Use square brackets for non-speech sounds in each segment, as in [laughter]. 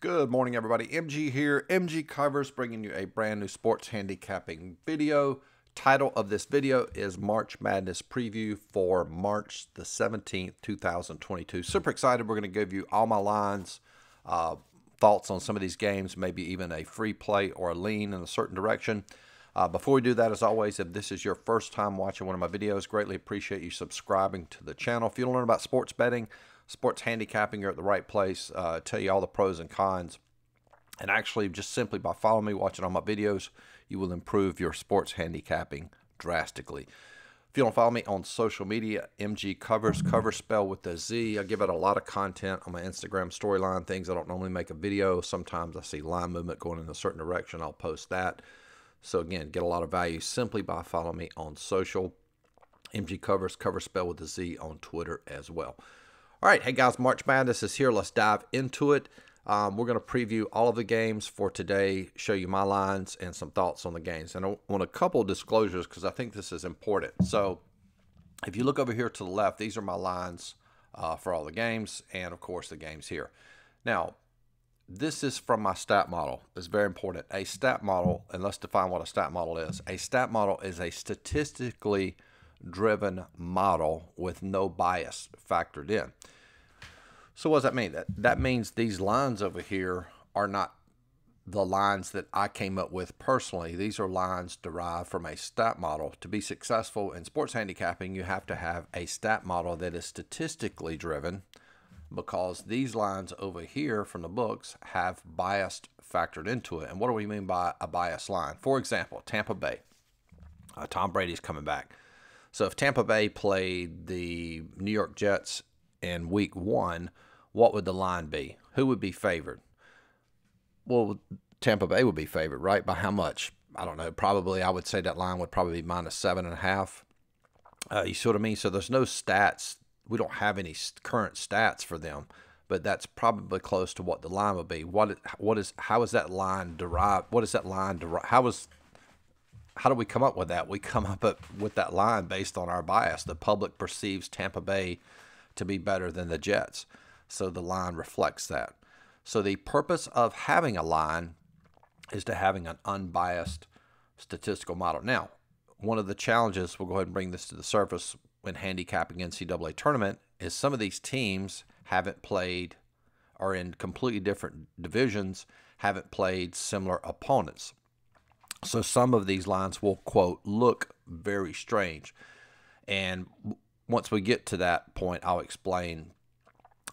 Good morning, everybody. MG here. MG Covers bringing you a brand new sports handicapping video. Title of this video is March Madness Preview for March the 17th, 2022. Super excited. We're going to give you all my lines, uh, thoughts on some of these games, maybe even a free play or a lean in a certain direction. Uh, before we do that, as always, if this is your first time watching one of my videos, greatly appreciate you subscribing to the channel. If you want to learn about sports betting, sports handicapping, you're at the right place. Uh, tell you all the pros and cons. And actually, just simply by following me, watching all my videos, you will improve your sports handicapping drastically. If you don't follow me on social media, MG Covers, cover spell with a Z. I give out a lot of content on my Instagram storyline, things I don't normally make a video. Sometimes I see line movement going in a certain direction, I'll post that. So again, get a lot of value simply by following me on social. MG Covers, cover spell with a Z on Twitter as well. All right, hey guys, March Madness is here. Let's dive into it. Um, we're going to preview all of the games for today, show you my lines and some thoughts on the games. And I want a couple disclosures because I think this is important. So if you look over here to the left, these are my lines uh, for all the games and, of course, the games here. Now, this is from my stat model. It's very important. A stat model, and let's define what a stat model is. A stat model is a statistically driven model with no bias factored in. So what does that mean? That that means these lines over here are not the lines that I came up with personally. These are lines derived from a stat model. To be successful in sports handicapping, you have to have a stat model that is statistically driven because these lines over here from the books have bias factored into it. And what do we mean by a bias line? For example, Tampa Bay. Uh, Tom Brady's coming back. So if Tampa Bay played the New York Jets in week one, what would the line be? Who would be favored? Well, Tampa Bay would be favored, right? By how much? I don't know. Probably, I would say that line would probably be minus seven and a half. Uh, you see what I mean? So there's no stats. We don't have any current stats for them, but that's probably close to what the line would be. What what is how is that line derived? What is that line derived? How is how do we come up with that? We come up with that line based on our bias. The public perceives Tampa Bay to be better than the Jets. So the line reflects that. So the purpose of having a line is to having an unbiased statistical model. Now, one of the challenges, we'll go ahead and bring this to the surface when handicapping NCAA tournament, is some of these teams haven't played, are in completely different divisions, haven't played similar opponents. So some of these lines will, quote, look very strange. And once we get to that point, I'll explain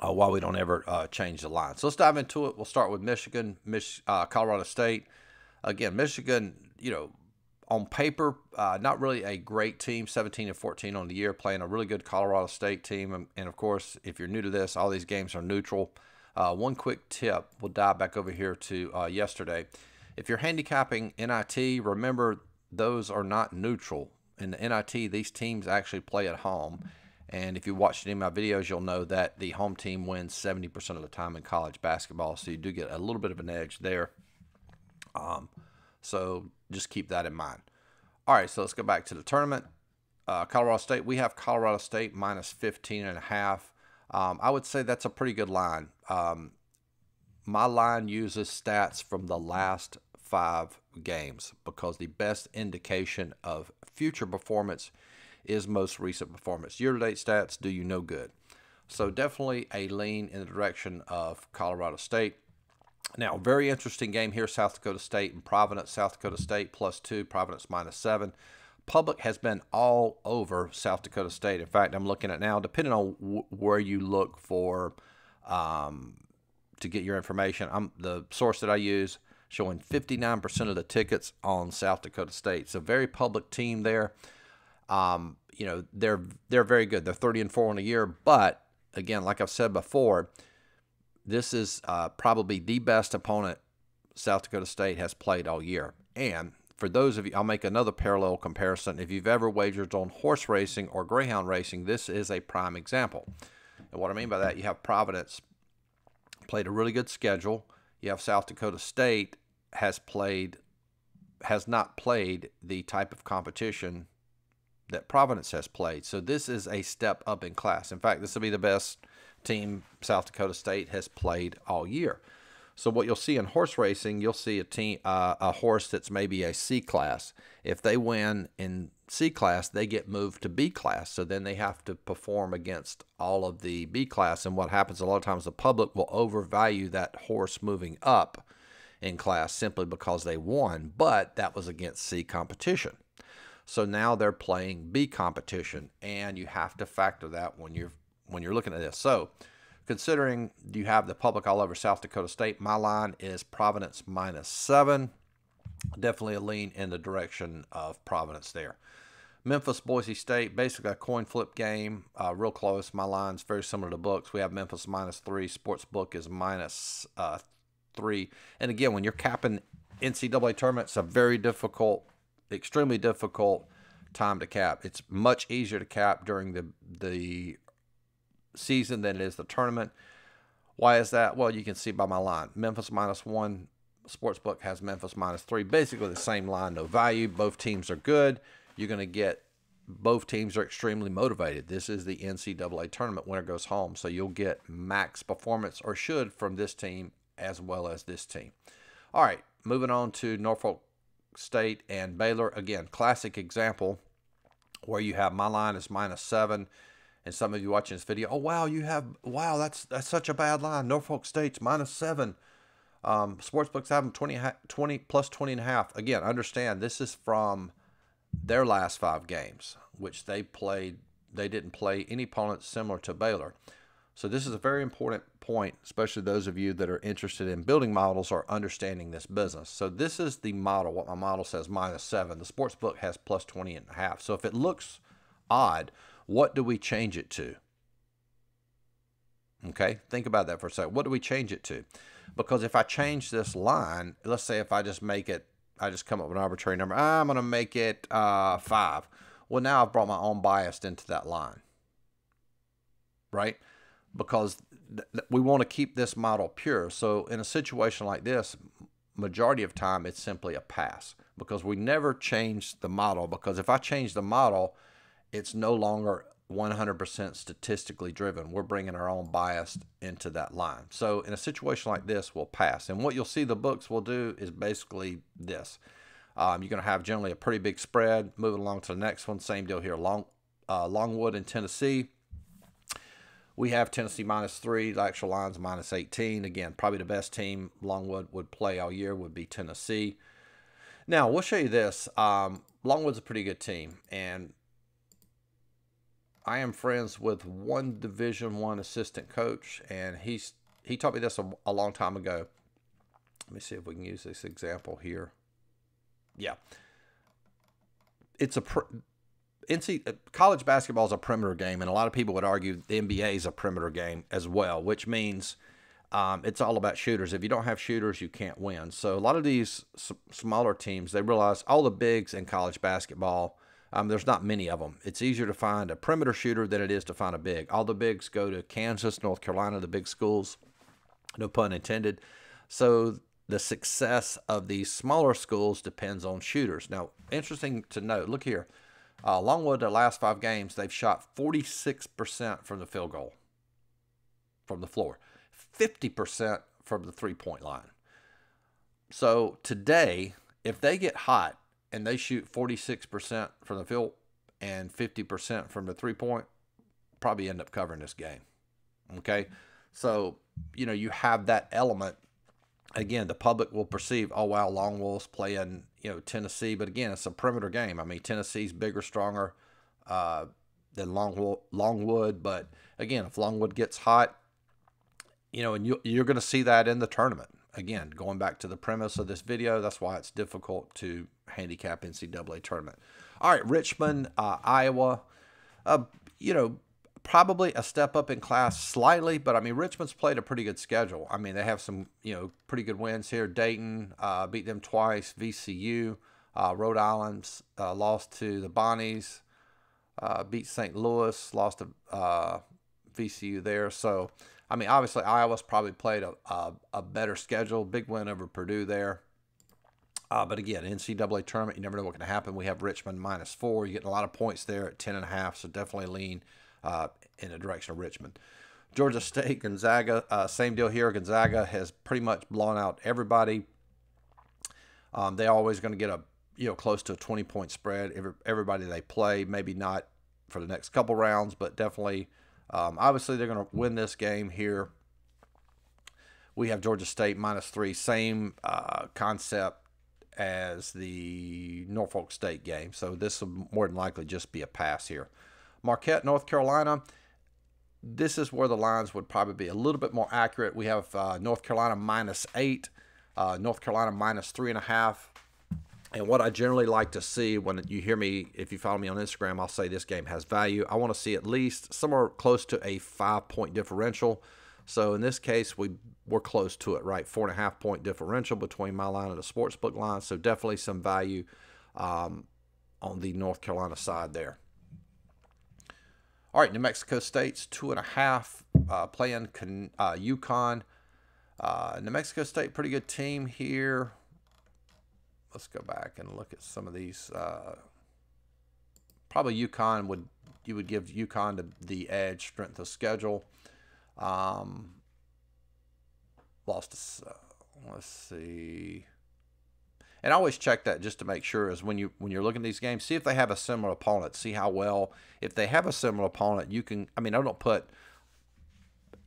uh, why we don't ever uh, change the line. So let's dive into it. We'll start with Michigan, Mich- uh, Colorado State. Again, Michigan, you know, on paper, uh, not really a great team, 17 and 14 on the year, playing a really good Colorado State team. And, and of course, if you're new to this, all these games are neutral. Uh, one quick tip, we'll dive back over here to uh, yesterday. If you're handicapping NIT, remember those are not neutral. In the NIT, these teams actually play at home. And if you watched any of my videos, you'll know that the home team wins 70% of the time in college basketball. So you do get a little bit of an edge there. Um, so just keep that in mind. All right, so let's go back to the tournament. Uh, Colorado State, we have Colorado State minus 15 and a half. Um, I would say that's a pretty good line. Um, my line uses stats from the last five games because the best indication of future performance is most recent performance. Year to date stats do you no good. So, definitely a lean in the direction of Colorado State. Now, very interesting game here South Dakota State and Providence. South Dakota State plus two, Providence minus seven. Public has been all over South Dakota State. In fact, I'm looking at now, depending on where you look for um, to get your information. I'm the source that I use showing 59% of the tickets on South Dakota State. So very public team there. Um, you know, they're they're very good. They're 30 and 4 in a year, but again, like I've said before, this is uh, probably the best opponent South Dakota State has played all year. And for those of you, I'll make another parallel comparison. If you've ever wagered on horse racing or greyhound racing, this is a prime example. And what I mean by that, you have Providence played a really good schedule. You have South Dakota State has played has not played the type of competition that Providence has played. So this is a step up in class. In fact, this will be the best team South Dakota State has played all year. So what you'll see in horse racing, you'll see a team, uh, a horse that's maybe a C class. If they win in C class, they get moved to B class. So then they have to perform against all of the B class. And what happens a lot of times, the public will overvalue that horse moving up in class simply because they won, but that was against C competition. So now they're playing B competition, and you have to factor that when you're when you're looking at this. So considering you have the public all over South Dakota State, my line is Providence minus seven. Definitely a lean in the direction of Providence there. Memphis, Boise State, basically a coin flip game, uh, real close. My line's very similar to books. We have Memphis minus three. Sports book is minus, uh, three. And again, when you're capping NCAA tournament, it's a very difficult, extremely difficult time to cap. It's much easier to cap during the the season than it is the tournament. Why is that? Well, you can see by my line. Memphis minus one. Sportsbook has Memphis minus three. Basically the same line, no value. Both teams are good. You're going to get both teams are extremely motivated. This is the NCAA tournament. Winner goes home. So you'll get max performance or should from this team as well as this team. All right, moving on to Norfolk State and Baylor. Again, classic example where you have my line is minus seven and some of you watching this video, oh wow, you have wow, that's that's such a bad line. Norfolk State's minus seven. Um, Sportsbooks have them 20, 20 plus 20 and a half. Again, understand this is from their last five games, which they played. They didn't play any opponents similar to Baylor. So this is a very important point, especially those of you that are interested in building models or understanding this business. So this is the model. What my model says minus seven. The sports book has plus 20 and a half. So if it looks odd, what do we change it to? Okay, think about that for a second. What do we change it to? Because if I change this line, let's say if I just make it, I just come up with an arbitrary number, I'm going to make it uh, five. Well, now I've brought my own bias into that line, right? Because we want to keep this model pure. So in a situation like this, majority of time, it's simply a pass because we never change the model. Because if I change the model, it's no longer 100% statistically driven. We're bringing our own bias into that line. So in a situation like this, we'll pass. And what you'll see the books will do is basically this. Um, you're going to have generally a pretty big spread. Moving along to the next one, same deal here. Long, uh, Longwood in Tennessee. We have Tennessee minus three. The actual line's minus 18. Again, probably the best team Longwood would play all year would be Tennessee. Now, we'll show you this. Um, Longwood's a pretty good team. And I am friends with one Division One assistant coach, and he's he taught me this a, a long time ago. Let me see if we can use this example here. Yeah, it's a NC uh, college basketball is a perimeter game, and a lot of people would argue the NBA is a perimeter game as well, which means um, it's all about shooters. If you don't have shooters, you can't win. So a lot of these smaller teams they realize all the bigs in college basketball um, there's not many of them. It's easier to find a perimeter shooter than it is to find a big. All the bigs go to Kansas, North Carolina, the big schools, no pun intended. So the success of these smaller schools depends on shooters. Now, interesting to note, look here. Uh, Longwood, the last five games, they've shot 46% from the field goal, from the floor, 50% from the three point line. So today, if they get hot, and they shoot 46% from the field and 50% from the three point, probably end up covering this game. Okay. So, you know, you have that element. Again, the public will perceive, oh, wow, Longwood's playing, you know, Tennessee. But again, it's a perimeter game. I mean, Tennessee's bigger, stronger uh, than Longwood, Longwood. But again, if Longwood gets hot, you know, and you, you're going to see that in the tournament again, going back to the premise of this video, that's why it's difficult to handicap NCAA tournament. All right, Richmond, uh, Iowa. Uh, you know, probably a step up in class slightly, but I mean, Richmond's played a pretty good schedule. I mean, they have some, you know, pretty good wins here. Dayton uh, beat them twice. VCU, uh, Rhode Island's uh, lost to the Bonnies, uh, beat St. Louis, lost to VCU there. So, I mean, obviously Iowa's probably played a, a, a better schedule. Big win over Purdue there. Uh, but again, NCAA tournament, you never know what's going to happen. We have Richmond minus four. You're getting a lot of points there at ten and a half, so definitely lean uh, in the direction of Richmond. Georgia State, Gonzaga, uh, same deal here. Gonzaga has pretty much blown out everybody. Um, they're always going to get a you know close to a 20 point spread. Every, everybody they play, maybe not for the next couple rounds, but definitely. Um, obviously, they're going to win this game here. We have Georgia State minus three, same uh, concept as the Norfolk State game. So this will more than likely just be a pass here. Marquette, North Carolina. This is where the lines would probably be a little bit more accurate. We have uh, North Carolina minus eight, uh, North Carolina minus three and a half. And what I generally like to see when you hear me, if you follow me on Instagram, I'll say this game has value. I want to see at least somewhere close to a five point differential. So in this case, we we're close to it, right? Four and a half point differential between my line and the sportsbook line. So definitely some value um, on the North Carolina side there. All right, New Mexico State's two and a half uh, playing uh, UConn. Uh, New Mexico State, pretty good team here. Let's go back and look at some of these. Uh, probably UConn would you would give UConn the, the edge, strength of schedule. Um, lost. Uh, let's see. And always check that just to make sure is when you when you're looking at these games, see if they have a similar opponent. See how well. If they have a similar opponent, you can. I mean, I don't put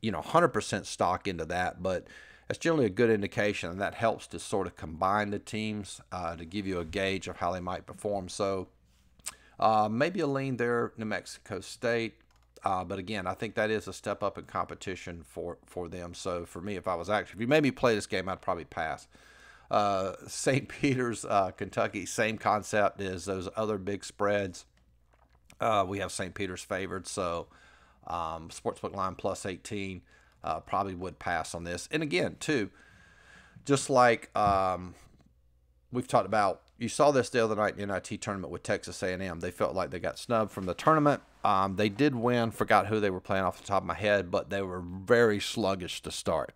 you know 100% stock into that, but that's generally a good indication, and that helps to sort of combine the teams uh, to give you a gauge of how they might perform. So uh, maybe a lean there, New Mexico State. Uh, but again, I think that is a step up in competition for, for them. So for me, if I was actually, if you made me play this game, I'd probably pass. Uh, [laughs] St. Peter's, uh, Kentucky, same concept as those other big spreads. Uh, we have St. Peter's favored, so um, sportsbook line plus 18 uh, probably would pass on this. And again, too, just like um, we've talked about you saw this the other night in the NIT tournament with Texas A&M. They felt like they got snubbed from the tournament. Um, they did win. Forgot who they were playing off the top of my head, but they were very sluggish to start.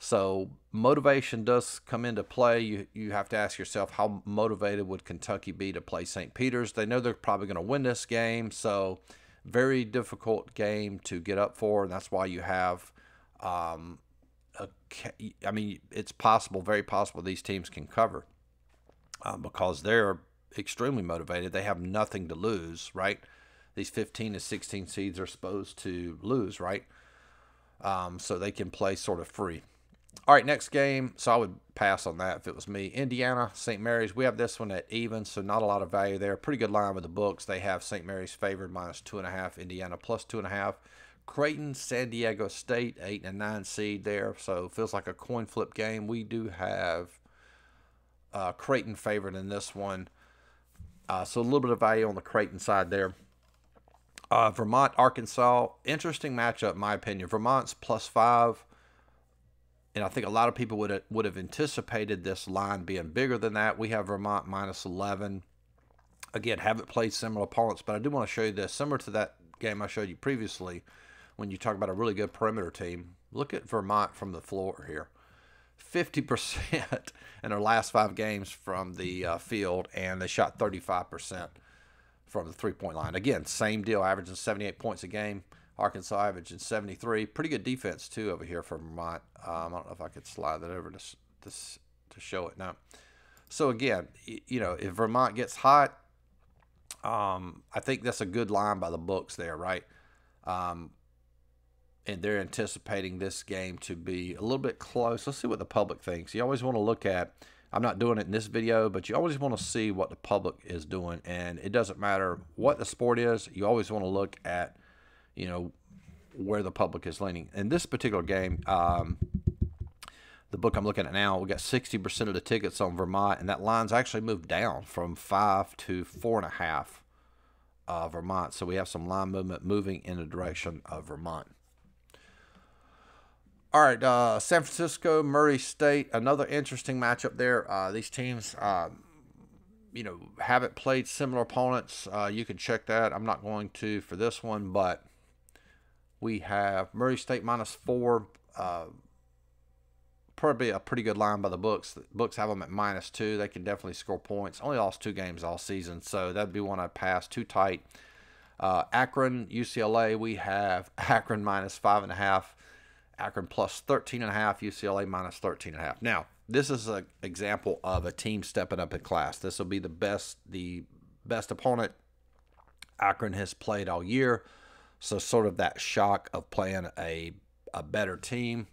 So motivation does come into play. You you have to ask yourself how motivated would Kentucky be to play St. Peter's? They know they're probably going to win this game, so very difficult game to get up for, and that's why you have. Um, a, I mean, it's possible, very possible, these teams can cover uh, because they're extremely motivated. They have nothing to lose, right? These 15 to 16 seeds are supposed to lose, right? Um, so they can play sort of free. All right, next game. So I would pass on that if it was me. Indiana, St. Mary's. We have this one at even, so not a lot of value there. Pretty good line with the books. They have St. Mary's favored minus two and a half. Indiana plus two and a half. Creighton, San Diego State, eight and nine seed there. So feels like a coin flip game. We do have uh, Creighton favored in this one. Uh, so a little bit of value on the Creighton side there. Uh, Vermont, Arkansas, interesting matchup, in my opinion. Vermont's plus five, and I think a lot of people would have, would have anticipated this line being bigger than that. We have Vermont minus 11. Again, haven't played similar opponents, but I do want to show you this. Similar to that game I showed you previously, when you talk about a really good perimeter team, look at Vermont from the floor here. 50% [laughs] in their last five games from the uh, field, and they shot 35% from the three point line. Again, same deal, averaging 78 points a game. Arkansas averaging 73. Pretty good defense, too, over here for Vermont. Um, I don't know if I could slide that over to, to, to show it now. So, again, you know, if Vermont gets hot, um, I think that's a good line by the books there, right? Um, and they're anticipating this game to be a little bit close. Let's see what the public thinks. You always want to look at, I'm not doing it in this video, but you always want to see what the public is doing. And it doesn't matter what the sport is, you always want to look at, you know, where the public is leaning. In this particular game, um, the book I'm looking at now, we got 60% of the tickets on Vermont, and that line's actually moved down from five to four and a half uh, Vermont. So we have some line movement moving in the direction of Vermont. All right, uh, San Francisco, Murray State, another interesting matchup there. Uh, these teams, um, you know, haven't played similar opponents. Uh, you can check that. I'm not going to for this one, but we have Murray State minus four. Uh, probably a pretty good line by the books. The books have them at minus two. They can definitely score points. Only lost two games all season, so that'd be one I'd pass. Too tight. Uh, Akron, UCLA, we have [laughs] Akron minus five and a half, Akron plus 13 and a half, UCLA minus 13 and a half. Now, this is an example of a team stepping up in class. This will be the best, the best opponent Akron has played all year. So sort of that shock of playing a, a better team.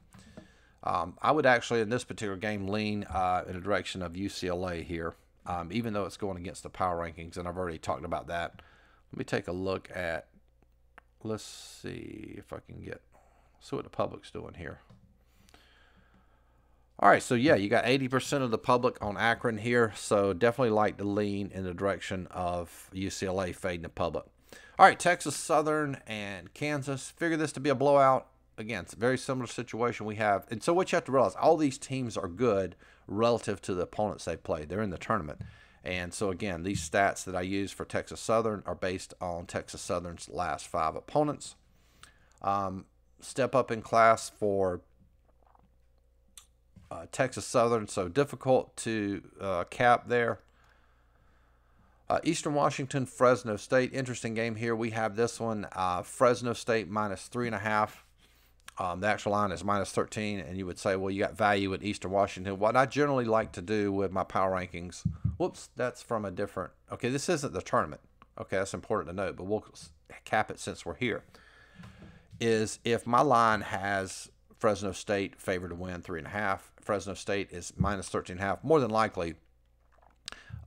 Um, I would actually, in this particular game, lean uh, in the direction of UCLA here, um, even though it's going against the power rankings, and I've already talked about that. Let me take a look at, let's see if I can get, see what the public's doing here. All right, so yeah, you got 80% of the public on Akron here, so definitely like to lean in the direction of UCLA fading the public. All right, Texas Southern and Kansas. Figure this to be a blowout. Again, it's a very similar situation we have. And so what you have to realize, all these teams are good relative to the opponents they play. They're in the tournament. And so again, these stats that I use for Texas Southern are based on Texas Southern's last five opponents. Um, step up in class for uh, Texas Southern, so difficult to uh, cap there. Uh, Eastern Washington, Fresno State. Interesting game here. We have this one. Uh, Fresno State minus three and a half. Um, the actual line is minus 13, and you would say, well, you got value at Eastern Washington. What I generally like to do with my power rankings, whoops, that's from a different, okay, this isn't the tournament. Okay, that's important to note, but we'll cap it since we're here. Is if my line has Fresno State favored to win three and a half, Fresno State is minus 13 and a half, more than likely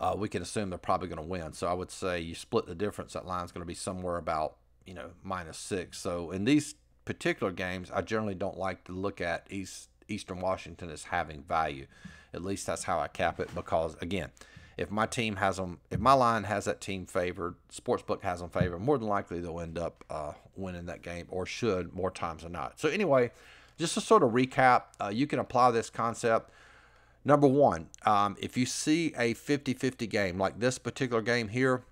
uh, we can assume they're probably going to win. So I would say you split the difference. That line's going to be somewhere about you know minus six. So in these particular games, I generally don't like to look at East Eastern Washington as having value. At least that's how I cap it because again, if my team has them, if my line has that team favored, sportsbook has them favored, more than likely they'll end up uh, winning that game or should more times than not. So anyway, just to sort of recap, uh, you can apply this concept Number one, um, if you see a 50 50 game like this particular game here,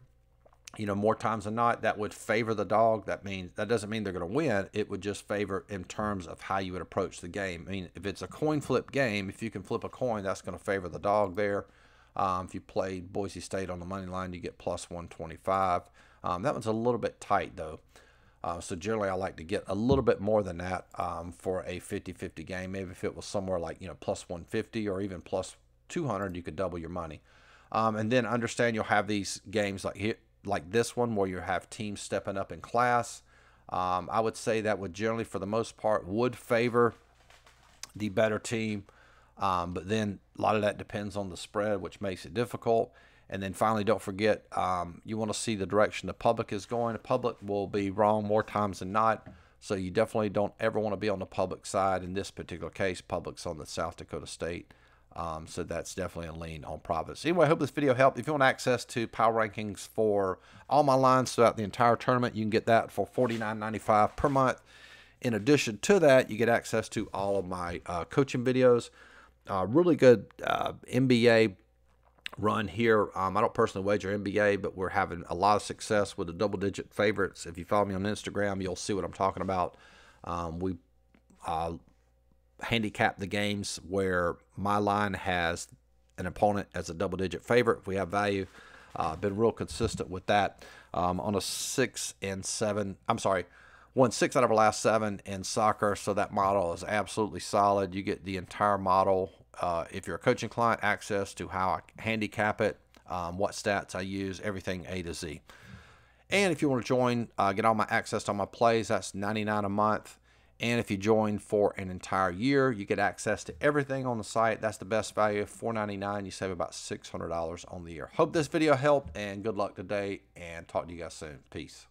you know, more times than not, that would favor the dog. That means that doesn't mean they're going to win. It would just favor in terms of how you would approach the game. I mean, if it's a coin flip game, if you can flip a coin, that's going to favor the dog there. Um, if you played Boise State on the money line, you get plus 125. Um, that one's a little bit tight though. Uh, so generally, I like to get a little bit more than that um, for a 50-50 game. Maybe if it was somewhere like you know plus 150 or even plus 200, you could double your money. Um, and then understand you'll have these games like here, like this one where you have teams stepping up in class. Um, I would say that would generally, for the most part, would favor the better team. Um, but then a lot of that depends on the spread, which makes it difficult. And then finally, don't forget, um, you want to see the direction the public is going. The public will be wrong more times than not. So you definitely don't ever want to be on the public side. In this particular case, public's on the South Dakota State. Um, so that's definitely a lean on Providence. Anyway, I hope this video helped. If you want access to power rankings for all my lines throughout the entire tournament, you can get that for $49.95 per month. In addition to that, you get access to all of my uh, coaching videos. Uh, really good uh, NBA run here. Um, I don't personally wager NBA, but we're having a lot of success with the double digit favorites. If you follow me on Instagram, you'll see what I'm talking about. Um, we uh, handicap the games where my line has an opponent as a double digit favorite. If we have value, uh, been real consistent with that. Um, on a six and seven, I'm sorry, won six out of our last seven in soccer. So that model is absolutely solid. You get the entire model uh, if you're a coaching client, access to how I handicap it, um, what stats I use, everything A to Z. And if you want to join, uh, get all my access to all my plays, that's 99 a month. And if you join for an entire year, you get access to everything on the site. That's the best value, $4.99. You save about $600 on the year. Hope this video helped, and good luck today, and talk to you guys soon. Peace.